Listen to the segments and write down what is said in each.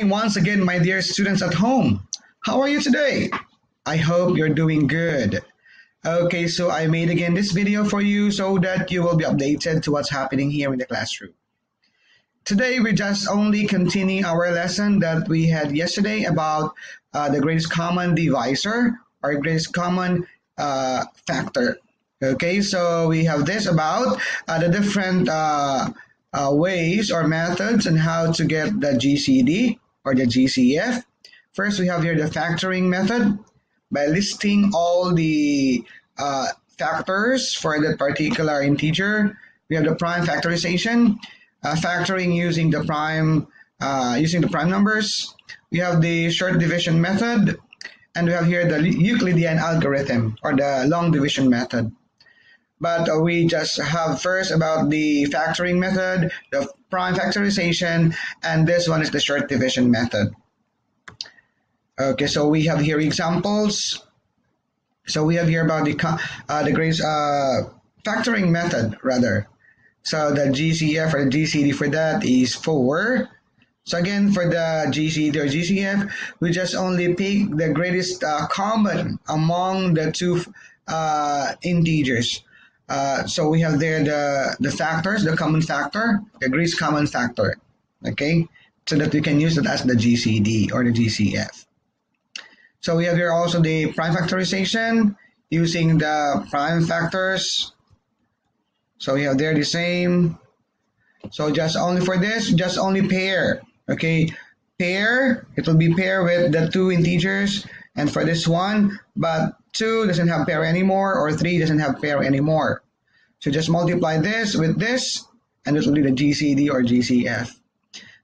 once again, my dear students at home. How are you today? I hope you're doing good. Okay, so I made again this video for you so that you will be updated to what's happening here in the classroom. Today, we just only continue our lesson that we had yesterday about uh, the greatest common divisor or greatest common uh, factor. Okay, so we have this about uh, the different uh, uh, ways or methods and how to get the GCD or the GCF. First, we have here the factoring method by listing all the uh, factors for that particular integer. We have the prime factorization, uh, factoring using the prime uh, using the prime numbers. We have the short division method, and we have here the Euclidean algorithm or the long division method. But we just have first about the factoring method, the prime factorization, and this one is the short division method. Okay, so we have here examples. So we have here about the uh, the greatest uh, factoring method rather. So the GCF or the GCD for that is 4. So again, for the GCD or GCF, we just only pick the greatest uh, common among the two uh, integers. Uh, so we have there the, the factors, the common factor, the greatest common factor, okay? So that we can use it as the GCD or the GCF. So we have here also the prime factorization using the prime factors. So we have there the same. So just only for this, just only pair, okay? Pair, it will be pair with the two integers and for this one, but 2 doesn't have pair anymore or 3 doesn't have pair anymore. So just multiply this with this and it will be the GCD or GCF.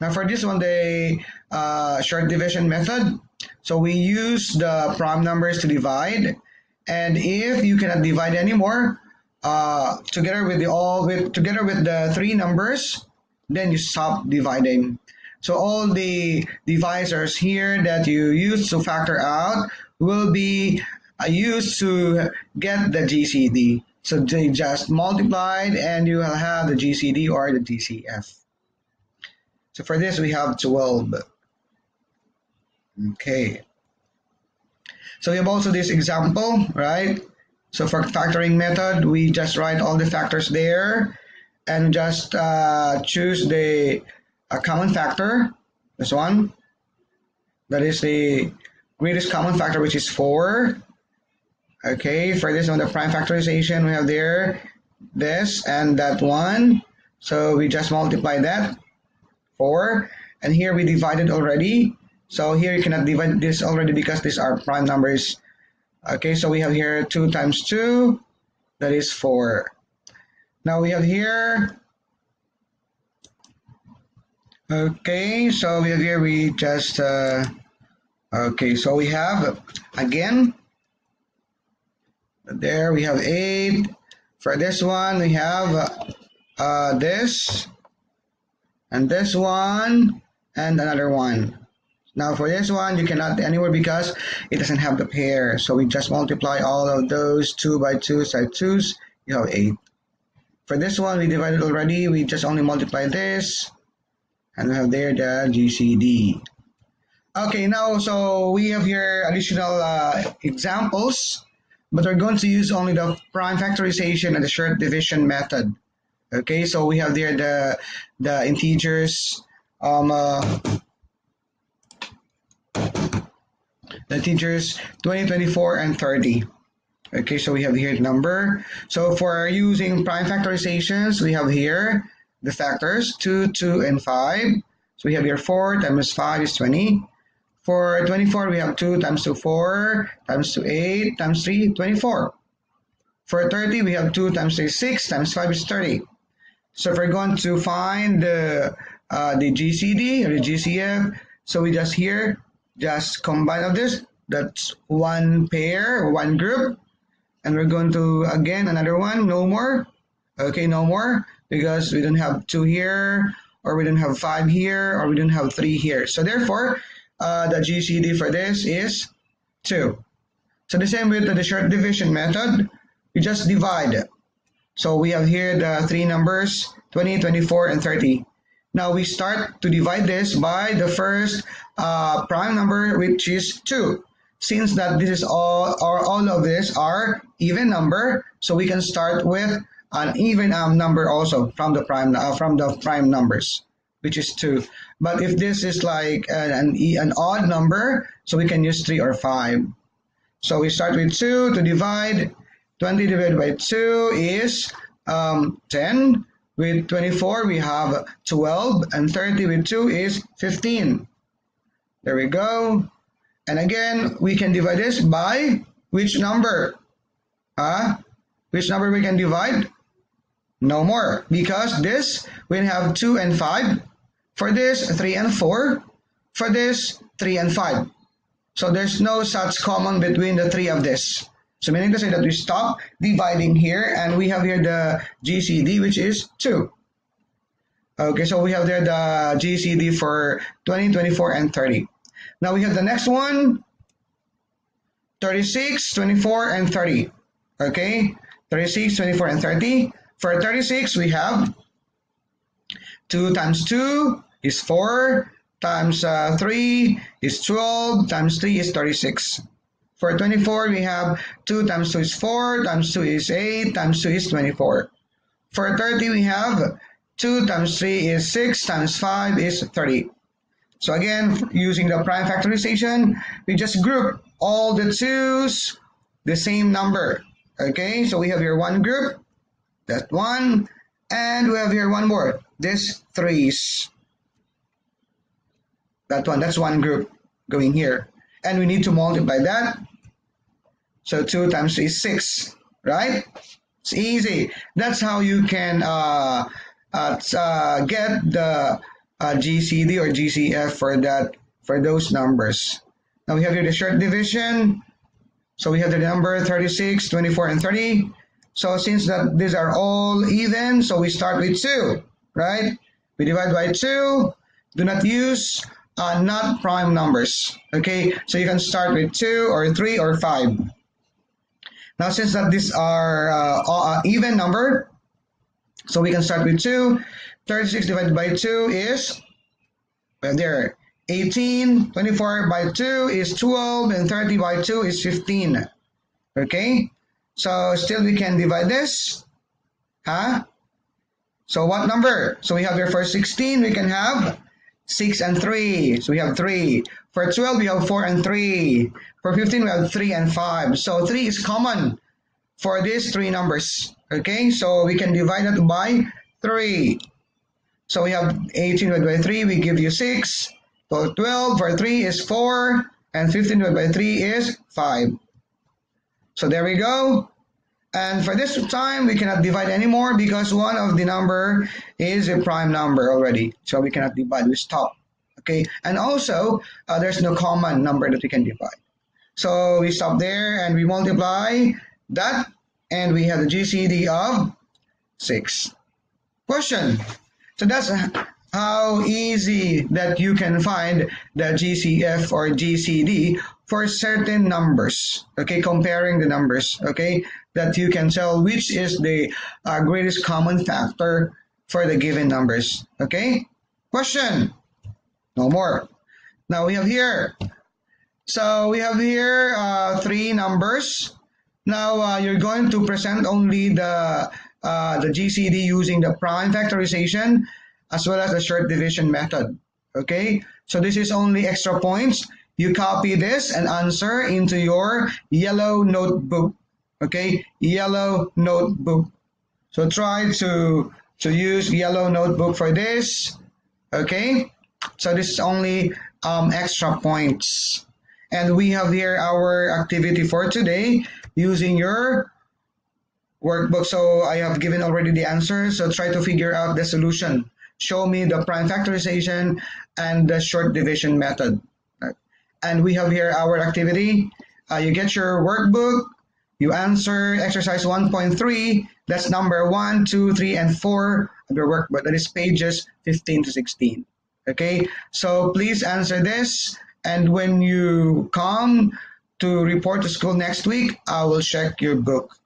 Now for this one, the uh, short division method. So we use the prime numbers to divide. And if you cannot divide anymore, uh, together with the all with together with the three numbers, then you stop dividing. So all the divisors here that you use to factor out will be uh, used to get the GCD. So they just multiplied and you will have the GCD or the GCF. So for this we have 12. Okay. So we have also this example, right? So for factoring method, we just write all the factors there and just uh, choose the common factor, this one. That is the greatest common factor, which is 4. Okay, for this one, the prime factorization, we have there this and that one. So we just multiply that, 4. And here we divided already. So here you cannot divide this already because these are prime numbers. Okay, so we have here 2 times 2, that is 4. Now we have here, okay, so we have here, we just, uh, okay, so we have, again, there we have 8. For this one, we have uh, this, and this one, and another one. Now for this one, you cannot anywhere because it doesn't have the pair. So we just multiply all of those 2 by 2 side 2s, you have 8. For this one, we divided already. We just only multiply this, and we have there the GCD. Okay, now so we have here additional uh, examples but we're going to use only the prime factorization and the short division method. Okay, so we have there the the integers, um, uh, the integers 20, 24, and 30. Okay, so we have here the number. So for using prime factorizations, we have here the factors 2, 2, and 5. So we have here 4 times 5 is 20. For 24, we have 2 times 2, 4, times 2, 8, times 3, 24. For 30, we have 2 times 3, 6, times 5 is 30. So if we're going to find the, uh, the GCD or the GCF, so we just here, just combine of this, that's one pair, one group, and we're going to, again, another one, no more, okay, no more, because we don't have 2 here, or we don't have 5 here, or we don't have 3 here. So therefore, uh, the GCD for this is 2. So the same with the short division method, you just divide. So we have here the three numbers, 20, 24, and 30. Now we start to divide this by the first uh, prime number, which is 2. Since that this is all, or all of this are even number, so we can start with an even um, number also from the prime uh, from the prime numbers, which is 2. But if this is like an, an odd number, so we can use 3 or 5. So we start with 2 to divide. 20 divided by 2 is um, 10. With 24, we have 12. And 30 with 2 is 15. There we go. And again, we can divide this by which number? Huh? Which number we can divide? No more. Because this, we have 2 and 5. For this, 3 and 4. For this, 3 and 5. So there's no such common between the three of this. So meaning to say that we stop dividing here and we have here the GCD which is 2. Okay, so we have there the GCD for 20, 24, and 30. Now we have the next one, 36, 24, and 30. Okay, 36, 24, and 30. For 36, we have 2 times 2 is 4, times uh, 3 is 12, times 3 is 36. For 24, we have 2 times 2 is 4, times 2 is 8, times 2 is 24. For 30, we have 2 times 3 is 6, times 5 is 30. So again, using the prime factorization, we just group all the 2's the same number. Okay, so we have here one group, that one, and we have here one more, this 3's. That one, that's one group going here. And we need to multiply that so 2 times 3 is 6, right? It's easy. That's how you can uh, uh, uh, get the uh, GCD or GCF for that for those numbers. Now we have here the short division. So we have the number 36, 24, and 30. So since that these are all even, so we start with 2, right? We divide by 2. Do not use uh, not prime numbers, okay? So you can start with 2 or 3 or 5. Now, since that these are uh, uh, even number, so we can start with 2. 36 divided by 2 is, well, there, 18. 24 by 2 is 12. And 30 by 2 is 15. Okay? So, still we can divide this. Huh? So, what number? So, we have here for 16, we can have 6 and 3. So, we have 3. For 12, we have 4 and 3. For 15, we have 3 and 5. So 3 is common for these three numbers. Okay, so we can divide that by 3. So we have 18 divided by 3, we give you 6. So 12 for 3 is 4. And 15 divided by 3 is 5. So there we go. And for this time, we cannot divide anymore because one of the number is a prime number already. So we cannot divide, we stop. Okay, and also, uh, there's no common number that we can divide. So we stop there and we multiply that and we have the GCD of 6. Question. So that's how easy that you can find the GCF or GCD for certain numbers. Okay, comparing the numbers. Okay, that you can tell which is the uh, greatest common factor for the given numbers. Okay, question. No more. Now we have here so we have here uh, three numbers. Now uh, you're going to present only the uh, the GCD using the prime factorization as well as the short division method. Okay, so this is only extra points. You copy this and answer into your yellow notebook. Okay, yellow notebook. So try to to use yellow notebook for this. Okay, so this is only um, extra points. And we have here our activity for today using your workbook. So I have given already the answer. So try to figure out the solution. Show me the prime factorization and the short division method. And we have here our activity. Uh, you get your workbook. You answer exercise 1.3. That's number 1, 2, 3, and 4 of your workbook. That is pages 15 to 16. Okay, so please answer this and when you come to report to school next week, I will check your book.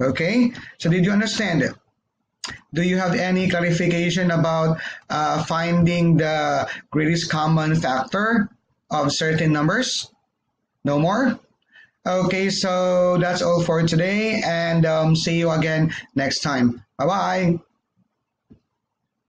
Okay? So did you understand it? Do you have any clarification about uh, finding the greatest common factor of certain numbers? No more? Okay, so that's all for today, and um, see you again next time. Bye bye.